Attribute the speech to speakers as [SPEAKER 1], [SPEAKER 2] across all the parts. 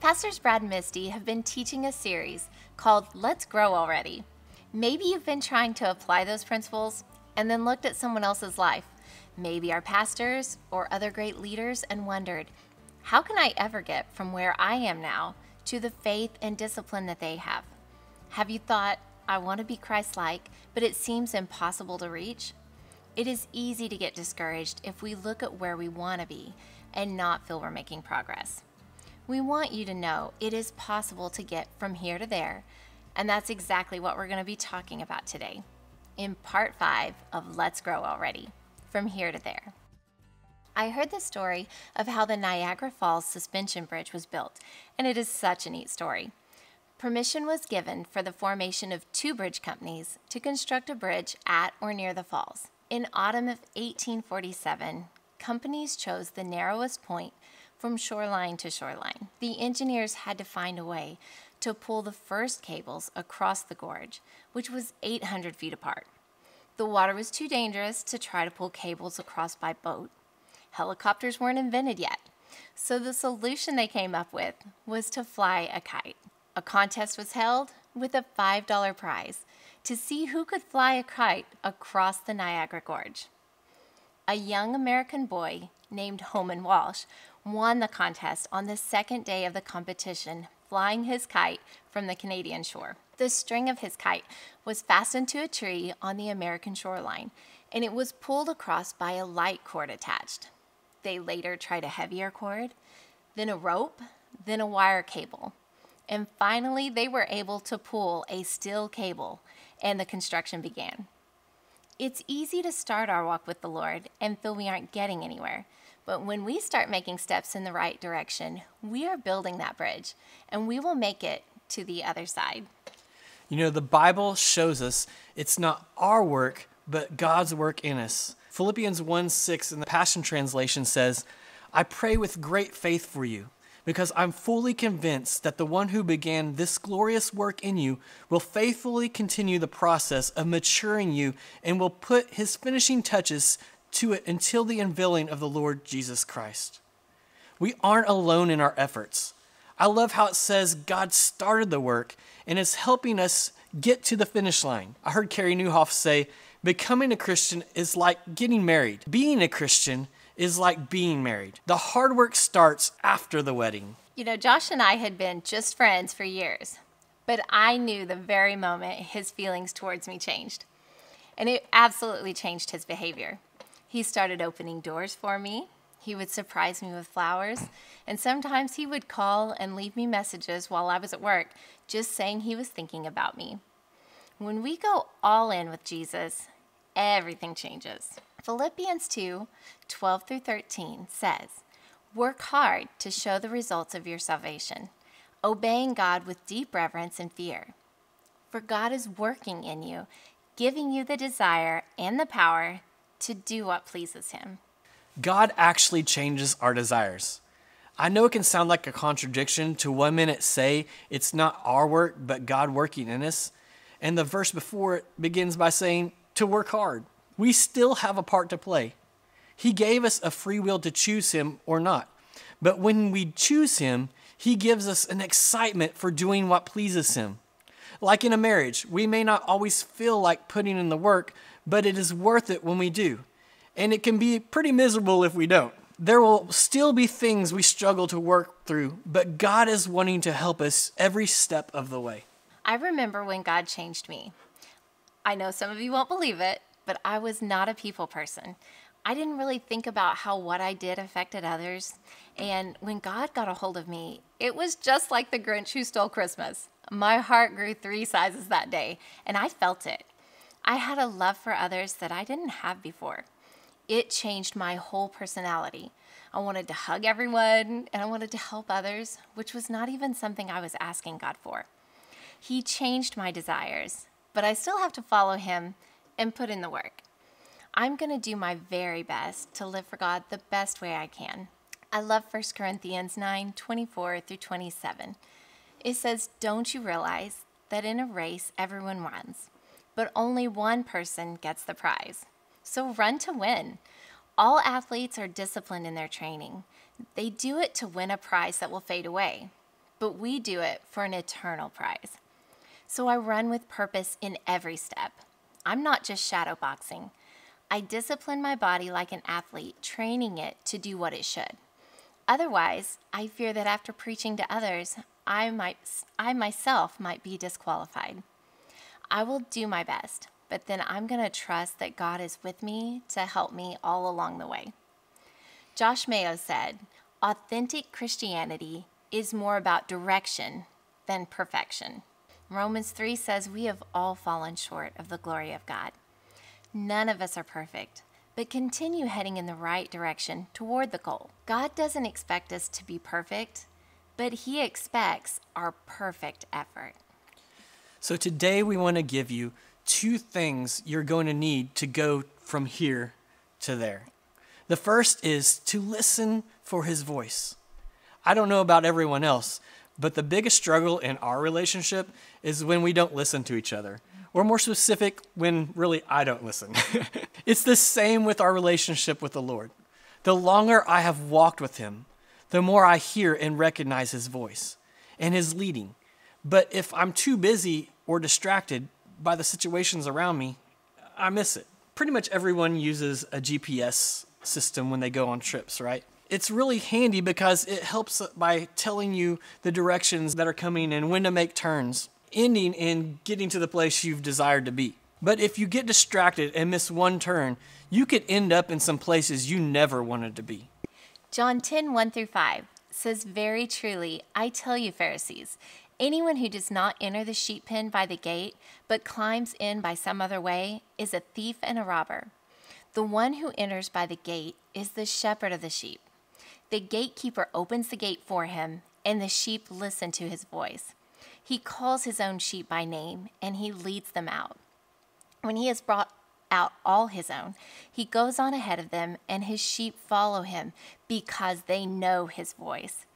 [SPEAKER 1] Pastors Brad and Misti have been teaching a series called Let's Grow Already. Maybe you've been trying to apply those principles and then looked at someone else's life, maybe our pastors or other great leaders, and wondered, how can I ever get from where I am now to the faith and discipline that they have? Have you thought, I want to be Christ like, but it seems impossible to reach? It is easy to get discouraged if we look at where we want to be and not feel we're making progress. We want you to know it is possible to get from here to there, and that's exactly what we're going to be talking about today in part five of Let's Grow Already From Here to There. I heard the story of how the Niagara Falls Suspension Bridge was built, and it is such a neat story. Permission was given for the formation of two bridge companies to construct a bridge at or near the falls. In autumn of 1847, companies chose the narrowest point from shoreline to shoreline. The engineers had to find a way to pull the first cables across the gorge, which was 800 feet apart. The water was too dangerous to try to pull cables across by boat. Helicopters weren't invented yet, so the solution they came up with was to fly a kite. A contest was held with a $5 prize to see who could fly a kite across the Niagara Gorge. A young American boy named Homan Walsh won the contest on the second day of the competition, flying his kite from the Canadian shore. The string of his kite was fastened to a tree on the American shoreline, and it was pulled across by a light cord attached. They later tried a heavier cord, then a rope, then a wire cable. And finally, they were able to pull a steel cable and the construction began. It's easy to start our walk with the Lord and feel we aren't getting anywhere. But when we start making steps in the right direction, we are building that bridge and we will make it to the other side.
[SPEAKER 2] You know, the Bible shows us it's not our work, but God's work in us. Philippians 1 6 in the Passion Translation says, I pray with great faith for you because I'm fully convinced that the one who began this glorious work in you will faithfully continue the process of maturing you and will put his finishing touches to it until the unveiling of the Lord Jesus Christ. We aren't alone in our efforts. I love how it says God started the work and is helping us get to the finish line. I heard Carey Nieuwhof say, Becoming a Christian is like getting married. Being a Christian is like being married. The hard work starts after the wedding.
[SPEAKER 1] You know, Josh and I had been just friends for years, but I knew the very moment his feelings towards me changed. And it absolutely changed his behavior. He started opening doors for me. He would surprise me with flowers. And sometimes he would call and leave me messages while I was at work, just saying he was thinking about me. When we go all in with Jesus, everything changes. Philippians 2 12 through 13 says, Work hard to show the results of your salvation, obeying God with deep reverence and fear. For God is working in you, giving you the desire and the power to do what pleases Him.
[SPEAKER 2] God actually changes our desires. I know it can sound like a contradiction to one minute say it's not our work, but God working in us. And the verse before it begins by saying to work hard we still have a part to play. He gave us a free will to choose Him or not. But when we choose Him, He gives us an excitement for doing what pleases Him. Like in a marriage, we may not always feel like putting in the work, but it is worth it when we do. And it can be pretty miserable if we don't. There will still be things we struggle to work through, but God is wanting to help us every step of the way.
[SPEAKER 1] I remember when God changed me. I know some of you won't believe it, but I was not a people person. I didn't really think about how what I did affected others. And when God got a hold of me, it was just like the Grinch who stole Christmas. My heart grew three sizes that day, and I felt it. I had a love for others that I didn't have before. It changed my whole personality. I wanted to hug everyone and I wanted to help others, which was not even something I was asking God for. He changed my desires, but I still have to follow Him and put in the work. I'm going to do my very best to live for God the best way I can. I love 1 Corinthians 9 24 through 27. It says, Don't you realize that in a race everyone runs, but only one person gets the prize? So run to win. All athletes are disciplined in their training. They do it to win a prize that will fade away. but we do it for an eternal prize. So I run with purpose in every step. I'm not just shadowboxing. I discipline my body like an athlete, training it to do what it should. Otherwise, I fear that after preaching to others, I, might, I myself might be disqualified. I will do my best, but then I'm going to trust that God is with me to help me all along the way. Josh Mayo said, Authentic Christianity is more about direction than perfection. Romans 3 says we have all fallen short of the glory of God. None of us are perfect, but continue heading in the right direction toward the goal. God doesn't expect us to be perfect, but He expects our perfect effort.
[SPEAKER 2] So today we want to give you two things you're going to need to go from here to there. The first is to listen for His voice. I don't know about everyone else, but the biggest struggle in our relationship is when we don't listen to each other. Or more specific, when really I don't listen. it's the same with our relationship with the Lord. The longer I have walked with Him, the more I hear and recognize His voice and His leading. But if I'm too busy or distracted by the situations around me, I miss it. Pretty much everyone uses a GPS system when they go on trips, right? It's really handy because it helps by telling you the directions that are coming and when to make turns, ending in getting to the place you've desired to be. But if you get distracted and miss one turn, you could end up in some places you never wanted to be.
[SPEAKER 1] John 10 1 through 5 says, Very truly, I tell you, Pharisees, anyone who does not enter the sheep pen by the gate, but climbs in by some other way, is a thief and a robber. The one who enters by the gate is the shepherd of the sheep. The gatekeeper opens the gate for him, and the sheep listen to his voice. He calls his own sheep by name, and he leads them out. When he has brought out all his own, he goes on ahead of them, and his sheep follow him because they know his voice.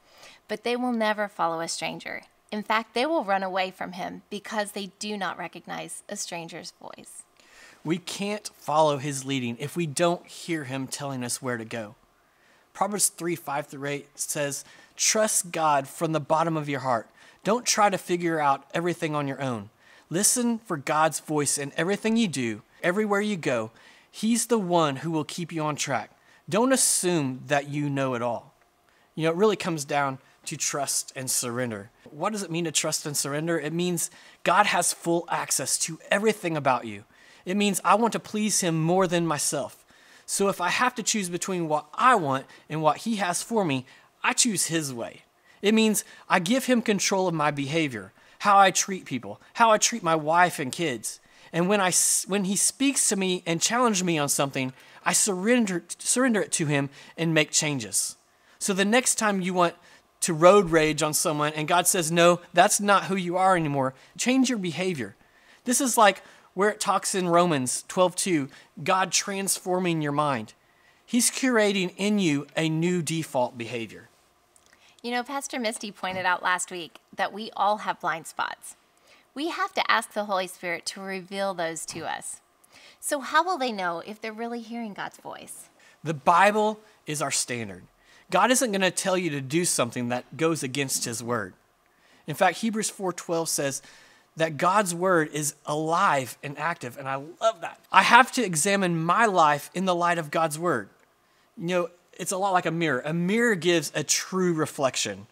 [SPEAKER 1] But they will never follow a stranger. In fact, they will run away from him because they do not recognize a stranger's voice.
[SPEAKER 2] We can't follow his leading if we don't hear him telling us where to go. Proverbs 3 5 through 8 says, Trust God from the bottom of your heart. Don't try to figure out everything on your own. Listen for God's voice in everything you do, everywhere you go. He's the one who will keep you on track. Don't assume that you know it all. You know, it really comes down to trust and surrender. What does it mean to trust and surrender? It means God has full access to everything about you. It means I want to please Him more than myself. So if I have to choose between what I want and what He has for me, I choose His way. It means I give Him control of my behavior, how I treat people, how I treat my wife and kids. And when, I, when He speaks to me and challenges me on something, I surrender, surrender it to Him and make changes. So the next time you want to road rage on someone and God says, no, that's not who you are anymore, change your behavior. This is like where it talks in Romans 12:2, God transforming your mind. He's curating in you a new default behavior.
[SPEAKER 1] You know, Pastor Misti pointed out last week that we all have blind spots. We have to ask the Holy Spirit to reveal those to us. So, how will they know if they're really hearing God's voice?
[SPEAKER 2] The Bible is our standard. God isn't going to tell you to do something that goes against his word. In fact, Hebrews 4:12 says, that God's word is alive and active. And I love that. I have to examine my life in the light of God's word. You know, it's a lot like a mirror. A mirror gives a true reflection.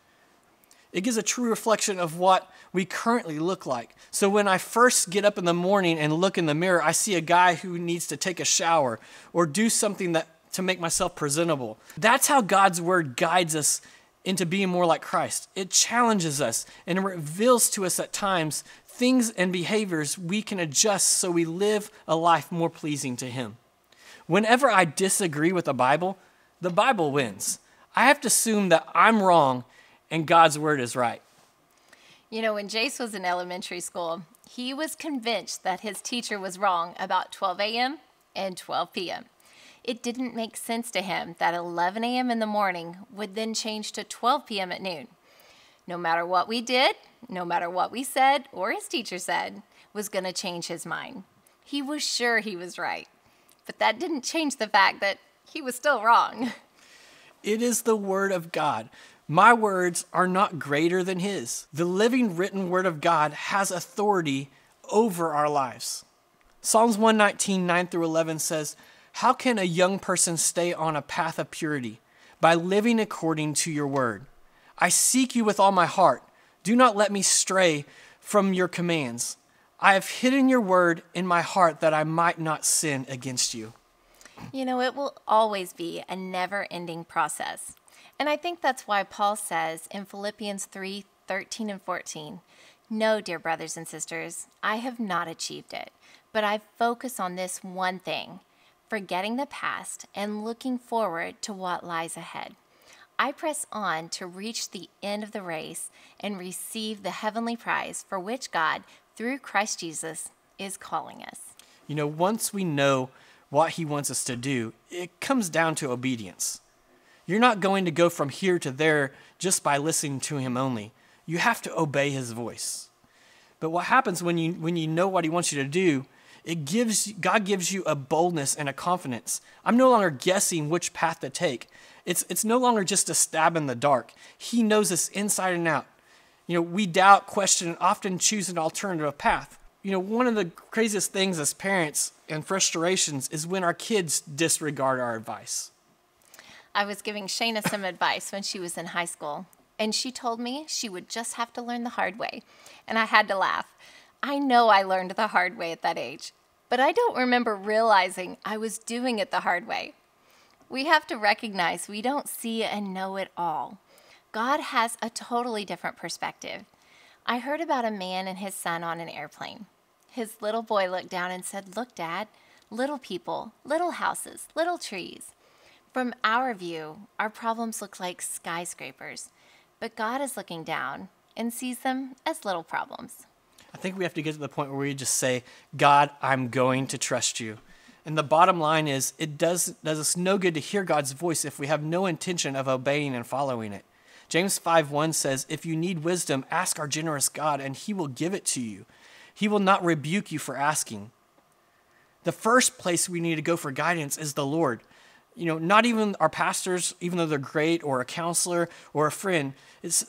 [SPEAKER 2] It gives a true reflection of what we currently look like. So when I first get up in the morning and look in the mirror, I see a guy who needs to take a shower or do something that to make myself presentable. That's how God's word guides us into being more like Christ. It challenges us and it reveals to us at times things and behaviors we can adjust so we live a life more pleasing to Him. Whenever I disagree with the Bible, the Bible wins. I have to assume that I'm wrong and God's word is right.
[SPEAKER 1] You know, when Jace was in elementary school, he was convinced that his teacher was wrong about 12 a.m. and 12 p.m. It didn't make sense to him that 11 a.m. in the morning would then change to 12 p.m. at noon. No matter what we did, no matter what we said or his teacher said, was going to change his mind. He was sure he was right, but that didn't change the fact that he was still wrong.
[SPEAKER 2] It is the Word of God. My words are not greater than his. The living written word of God has authority over our lives. Psalms 119, 9 through 11 says, How can a young person stay on a path of purity? By living according to your word. I seek you with all my heart. Do not let me stray from your commands. I have hidden your word in my heart that I might not sin against you.
[SPEAKER 1] You know, it will always be a never ending process. And I think that's why Paul says in Philippians 3 13 and 14, No, dear brothers and sisters, I have not achieved it, but I focus on this one thing forgetting the past and looking forward to what lies ahead. I press on to reach the end of the race and receive the heavenly prize for which God, through Christ Jesus, is calling us.
[SPEAKER 2] You know, once we know what he wants us to do, it comes down to obedience. You're not going to go from here to there just by listening to him only. You have to obey his voice. But what happens when you when you know what he wants you to do, it gives God gives you a boldness and a confidence. I'm no longer guessing which path to take. It's it's no longer just a stab in the dark. He knows us inside and out. You know, we doubt, question, and often choose an alternative path. You know, one of the craziest things as parents and frustrations is when our kids disregard our advice.
[SPEAKER 1] I was giving Shayna some advice when she was in high school, and she told me she would just have to learn the hard way. And I had to laugh. I know I learned the hard way at that age, but I don't remember realizing I was doing it the hard way. We have to recognize we don't see and know it all. God has a totally different perspective. I heard about a man and his son on an airplane. His little boy looked down and said, Look, Dad, little people, little houses, little trees. From our view, our problems look like skyscrapers, but God is looking down and sees them as little problems.
[SPEAKER 2] I think we have to get to the point where we just say, God, I'm going to trust you. And the bottom line is, it does, does us no good to hear God's voice if we have no intention of obeying and following it. James 5 1 says, If you need wisdom, ask our generous God, and he will give it to you. He will not rebuke you for asking. The first place we need to go for guidance is the Lord. You know, not even our pastors, even though they're great, or a counselor, or a friend.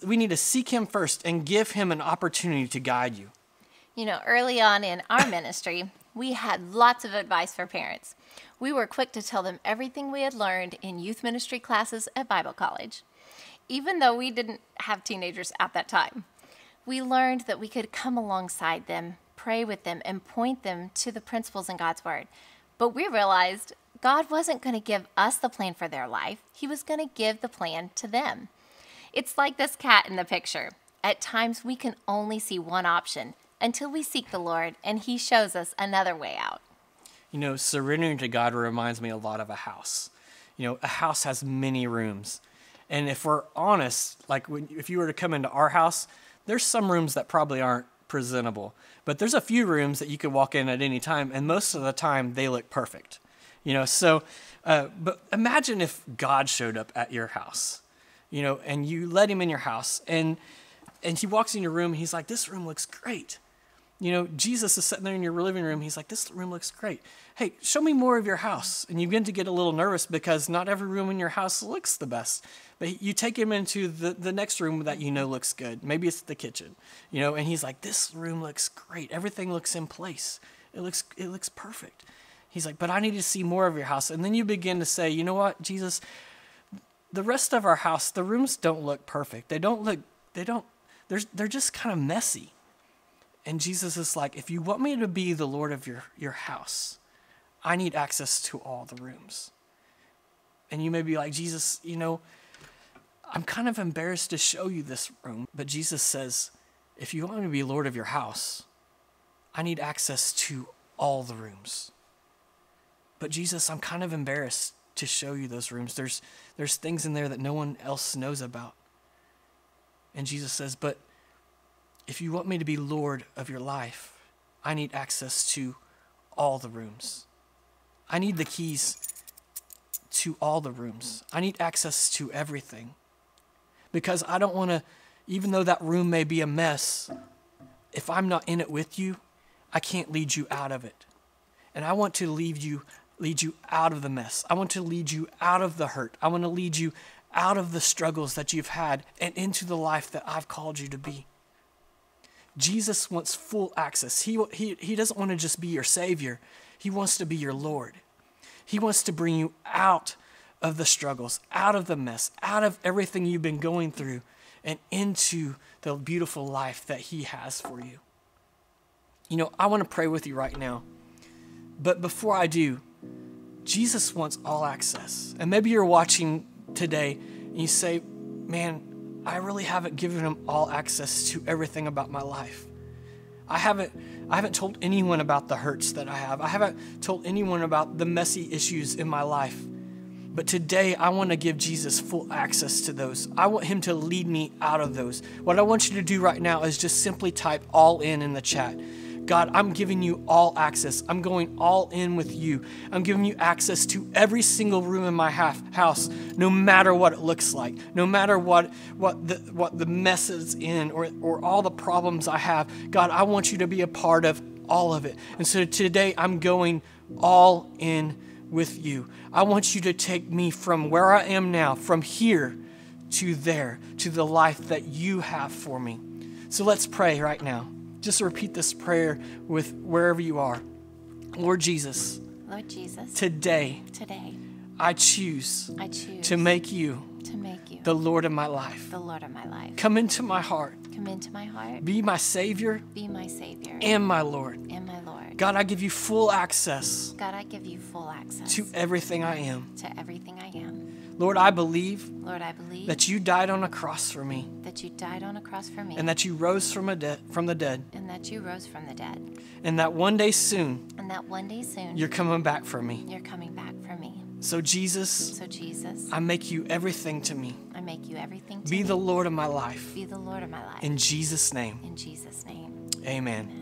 [SPEAKER 2] We need to seek Him first and give Him an opportunity to guide you.
[SPEAKER 1] You know, early on in our ministry, we had lots of advice for parents. We were quick to tell them everything we had learned in youth ministry classes at Bible college, even though we didn't have teenagers at that time. We learned that we could come alongside them, pray with them, and point them to the principles in God's Word. But we realized God wasn't going to give us the plan for their life, He was going to give the plan to them. It's like this cat in the picture. At times, we can only see one option until we seek the Lord and He shows us another way out.
[SPEAKER 2] You know, surrendering to God reminds me a lot of a house. You know, a house has many rooms. And if we're honest, like when, if you were to come into our house, there's some rooms that probably aren't presentable, but there's a few rooms that you could walk in at any time, and most of the time they look perfect. You know, so, uh, but imagine if God showed up at your house, you know, and you let him in your house, and and he walks in your room, he's like, "This room looks great." You know, Jesus is sitting there in your living room. He's like, This room looks great. Hey, show me more of your house. And you begin to get a little nervous because not every room in your house looks the best. But you take him into the, the next room that you know looks good. Maybe it's the kitchen, you know, and he's like, This room looks great. Everything looks in place. It looks it looks perfect. He's like, But I need to see more of your house. And then you begin to say, You know what, Jesus, the rest of our house, the rooms don't look perfect. They don't look, they don't, they're, they're just kind of messy. And Jesus is like, if you want me to be the Lord of your, your house, I need access to all the rooms. And you may be like, Jesus, you know, I'm kind of embarrassed to show you this room. But Jesus says, if you want me to be Lord of your house, I need access to all the rooms. But Jesus, I'm kind of embarrassed to show you those rooms. There's, there's things in there that no one else knows about. And Jesus says, but if you want me to be Lord of your life, I need access to all the rooms. I need the keys to all the rooms. I need access to everything. Because I don't want to, even though that room may be a mess, if I'm not in it with you, I can't lead you out of it. And I want to lead you lead you out of the mess. I want to lead you out of the hurt. I want to lead you out of the struggles that you've had and into the life that I've called you to be. Jesus wants full access. He, he, he doesn't want to just be your Savior, He wants to be your Lord. He wants to bring you out of the struggles, out of the mess, out of everything you've been going through, and into the beautiful life that He has for you. You know, I want to pray with you right now. But before I do, Jesus wants all access. And maybe you're watching today and you say, man, I really haven't given him all access to everything about my life. I haven't I haven't told anyone about the hurts that I have. I haven't told anyone about the messy issues in my life. But today I want to give Jesus full access to those. I want him to lead me out of those. What I want you to do right now is just simply type all in in the chat. God, I'm giving you all access. I'm going all in with you. I'm giving you access to every single room in my half house, no matter what it looks like, no matter what, what, the, what the mess is in or, or all the problems I have. God, I want you to be a part of all of it. And so today I'm going all in with you. I want you to take me from where I am now, from here to there, to the life that you have for me. So let's pray right now just repeat this prayer with wherever you are. Lord Jesus.
[SPEAKER 1] Lord Jesus.
[SPEAKER 2] Today.
[SPEAKER 1] Today.
[SPEAKER 2] I choose.
[SPEAKER 1] I choose
[SPEAKER 2] to make you.
[SPEAKER 1] To make you.
[SPEAKER 2] The Lord of my life.
[SPEAKER 1] The Lord of my life.
[SPEAKER 2] Come into my heart.
[SPEAKER 1] Come into my heart.
[SPEAKER 2] Be my Savior.
[SPEAKER 1] Be my Savior.
[SPEAKER 2] And my Lord.
[SPEAKER 1] And my Lord.
[SPEAKER 2] God, I give you full access.
[SPEAKER 1] God, I give you full access.
[SPEAKER 2] To everything I am.
[SPEAKER 1] To everything I am.
[SPEAKER 2] Lord, I believe.
[SPEAKER 1] Lord, I believe
[SPEAKER 2] that you died on a cross for me.
[SPEAKER 1] That you died on a cross for me.
[SPEAKER 2] And that you rose from a de- from the dead.
[SPEAKER 1] And that you rose from the dead.
[SPEAKER 2] And that one day soon.
[SPEAKER 1] And that one day soon.
[SPEAKER 2] You're coming back for me.
[SPEAKER 1] You're coming back for me.
[SPEAKER 2] So Jesus.
[SPEAKER 1] So Jesus.
[SPEAKER 2] I make you everything to me.
[SPEAKER 1] I make you everything to
[SPEAKER 2] Be
[SPEAKER 1] me.
[SPEAKER 2] the Lord of my life.
[SPEAKER 1] Be the Lord of my life.
[SPEAKER 2] In Jesus' name.
[SPEAKER 1] In Jesus' name.
[SPEAKER 2] Amen.